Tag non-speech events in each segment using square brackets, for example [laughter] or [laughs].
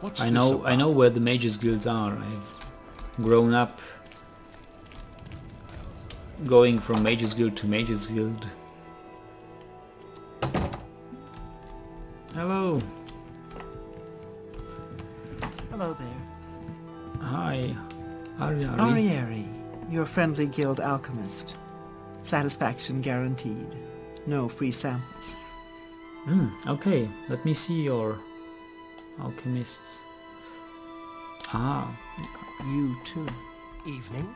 What's I know? I know where the mages guilds are. I've grown up going from mages guild to mages guild. Hello. Hello there. Hi. Ari Ari. Arieri, your friendly guild alchemist. Satisfaction guaranteed. No free samples. Hmm, okay, let me see your alchemists. Ah, You too. Evening?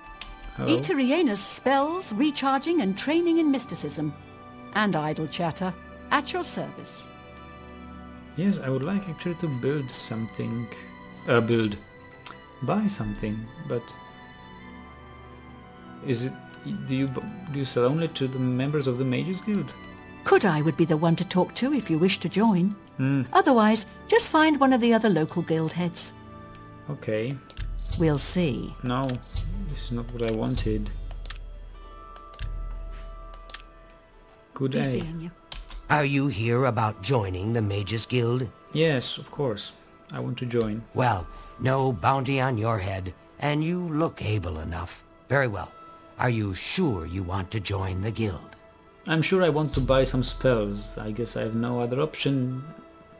hello. Eterianus spells, recharging and training in mysticism. And idle chatter. At your service. Yes, I would like actually to build something. Uh, build. Buy something, but... Is it... Do you, do you sell only to the members of the Mages Guild? Kud-Ei would be the one to talk to if you wish to join. Hmm, Otherwise, just find one of the other local guild heads. okay. We'll see. No, this is not what I wanted. Good Be day. you. Are you here about joining the Mages Guild? Yes, of course. I want to join. Well, no bounty on your head, and you look able enough. Very well. Are you sure you want to join the guild? I'm sure I want to buy some spells. I guess I have no other option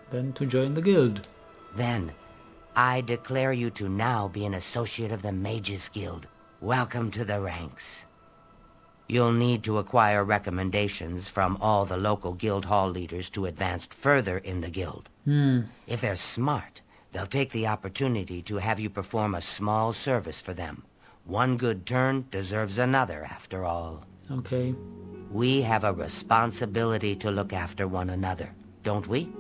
than to join the guild. Then, I declare you to now be an associate of the Mages Guild. Welcome to the ranks. You'll need to acquire recommendations from all the local guild hall leaders to advance further in the guild. Hmm. If they're smart, they'll take the opportunity to have you perform a small service for them. One good turn deserves another, after all. Okay. We have a responsibility to look after one another, don't we?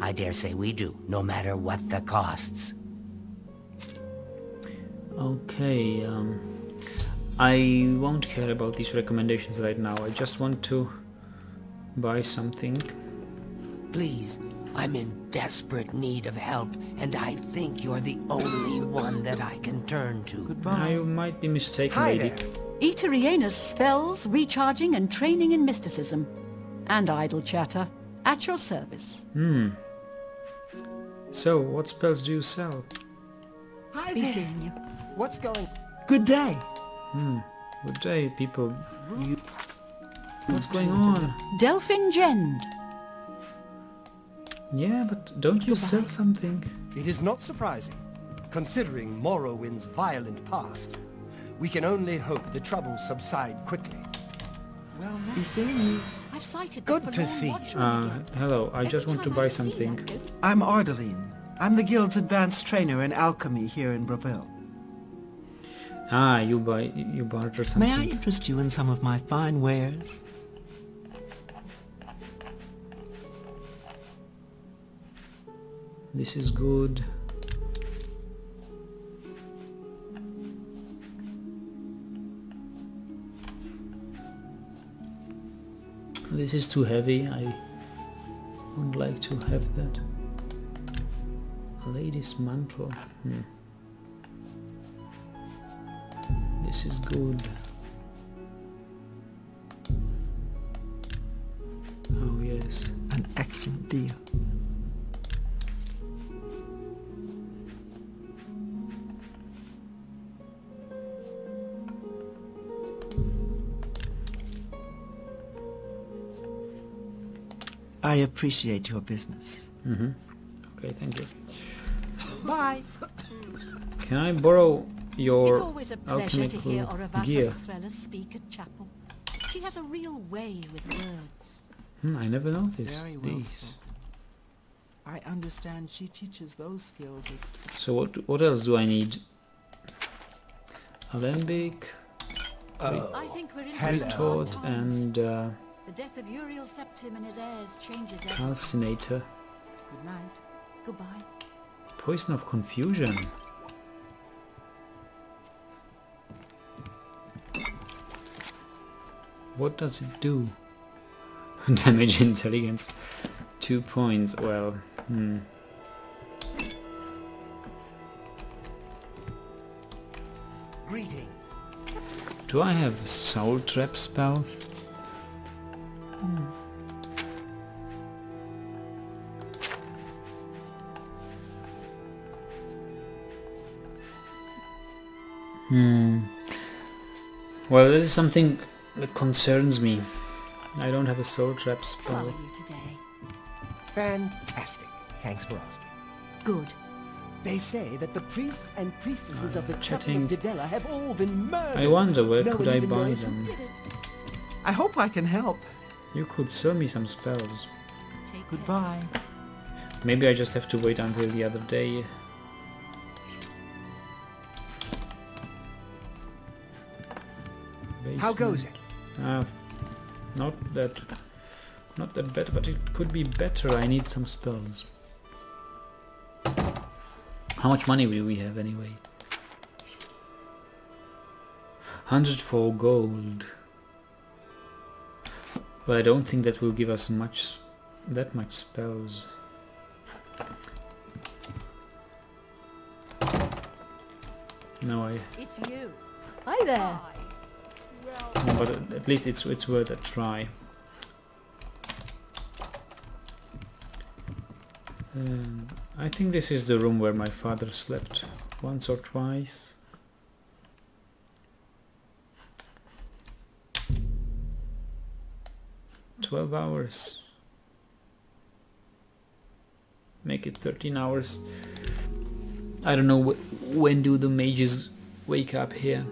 I dare say we do, no matter what the costs. Okay, um... I won't care about these recommendations right now. I just want to buy something. Please, I'm in desperate need of help, and I think you're the only one that I can turn to. Goodbye. I might be mistaken, Hi lady. there. Eterianus spells, recharging and training in mysticism. And idle chatter. At your service. Hmm. So, what spells do you sell? Hi Be there. seeing you. What's going... Good day. Hmm. Good day, people. What's going on? Delphine Jend. Yeah, but don't you sell something? It is not surprising, considering Morrowind's violent past. We can only hope the troubles subside quickly. Well, be seeing you. I've sighted Good the to forlorn see you. watchman Uh, again. hello, I Every just want to buy something. that goat, I'm Ardaline. I'm the guild's advanced trainer in alchemy here in Bravil. Ah, you buy, you barter something. May I interest you in some of my fine wares? This is good. This is too heavy. I would like to have that. Lady's mantle. Hmm. This is good. Oh yes. An excellent deal. I appreciate your business. Mm-hmm. Okay, thank you. Bye. Can I borrow your It's always a pleasure to hear alchemical gear? Oravasa Thrella speak at chapel. She has a real way with words. Hmm, I never noticed Very well these. spoken. I understand she teaches those skills So what what else do I need? Alembic, Oh, I think we're in retort, and uh, The death of Uriel Septim and his heirs changes everything. calcinator. good night. Goodbye. Poison of confusion. What does it do? [laughs] Damage intelligence. Two points. Well, hmm. Greetings. Do I have a soul trap spell? Hmm. Well, this is something that concerns me. I don't have a soul trap spell. are you today? Fantastic. Thanks for asking. Good. They say that the priests and priestesses of the chatting. Chapel of Dibella have all been murdered. I wonder where no could I buy them. I hope I can help. You could sell me some spells. Take. Goodbye. Maybe I just have to wait until the other day. How goes it? Ah, not that, not that bad, but it could be better. I need some spells. How much money do we have anyway? 104 gold. But I don't think that will give us much, that much spells. No, I. It's you. Hi there. But at- at least it's it's worth a try. Um, I think this is the room where my father slept once or twice. Twelve hours. Make it thirteen hours. I don't know wh when do the mages wake up here.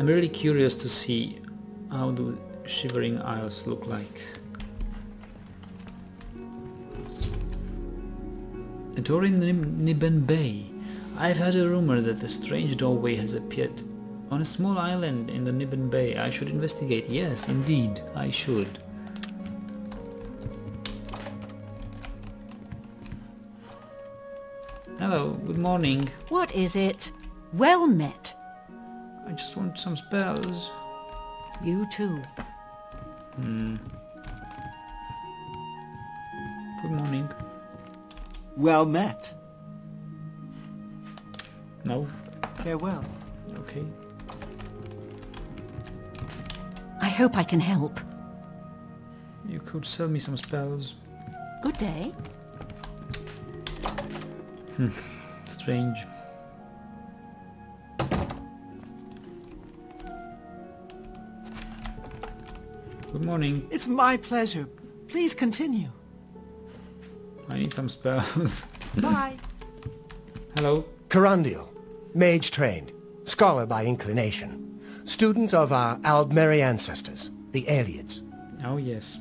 I'm really curious to see how do Shivering Isles look like. In Niben Bay. I've heard a rumor that a strange doorway has appeared on a small island in the Niben Bay. I should investigate. Yes, indeed, I should. Hello, good morning. What is it? Well met. I just want some spells. You too. Hmm. Good morning. Well met. No? Farewell. Okay. I hope I can help. You could sell me some spells. Good day. Hmm. Strange. Good morning. It's my pleasure. Please continue. I need some spells. [laughs] Bye. Hello. Carandial, mage trained, scholar by inclination, student of our Aldmeri ancestors, the Ayleids. Oh yes.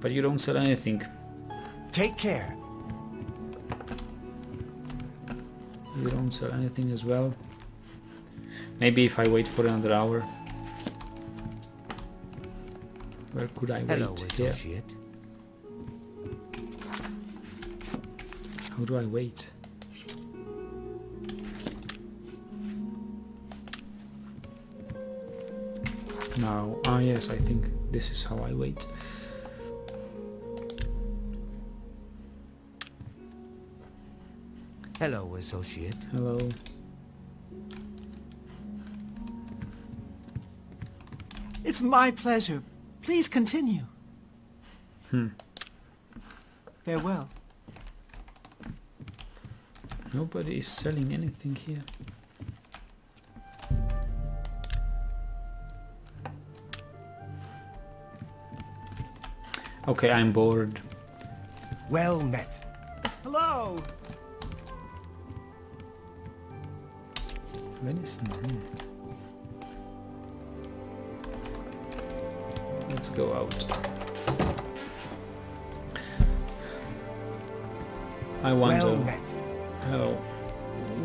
But you don't sell anything. Take care. You don't sell anything as well. Maybe if I wait for another hour. Where could I Hello, wait? Here. associate. How do I wait? Now, ah yes, I think this is how I wait. Hello, associate. Hello. It's my pleasure. Please continue. Hmm. Farewell. Nobody is selling anything here. Okay, I'm bored. Well met. Hello. Medicine. Let's go out. I wonder. Well met. How?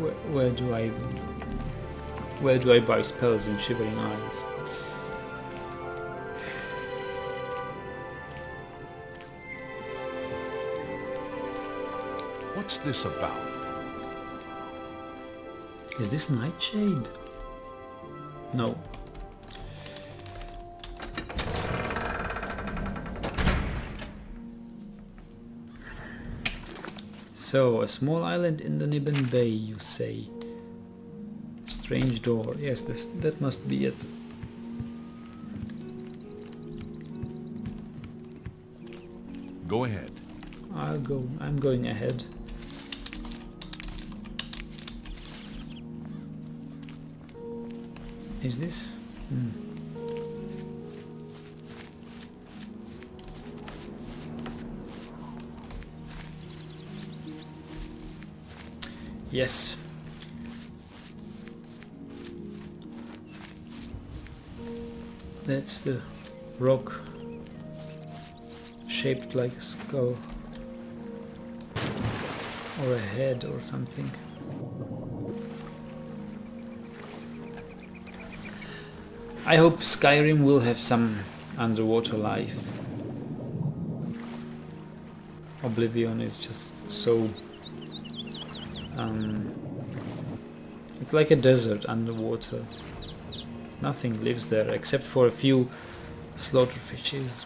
Where, where do I? Where do I buy spells in Shivering Isles? What's this about? Is this Nightshade? No. So, a small island in the Niben Bay, you say. Strange door. Yes, this, that must be it. Go ahead. I'll go. I'm going ahead. Is this? Hmm. Yes. That's the rock shaped like a skull or a head or something. I hope Skyrim will have some underwater life. Oblivion is just so... Um, it's like a desert underwater. Nothing lives there except for a few slaughter fishes.